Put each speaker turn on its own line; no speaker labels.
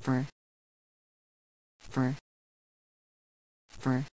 For. For. For.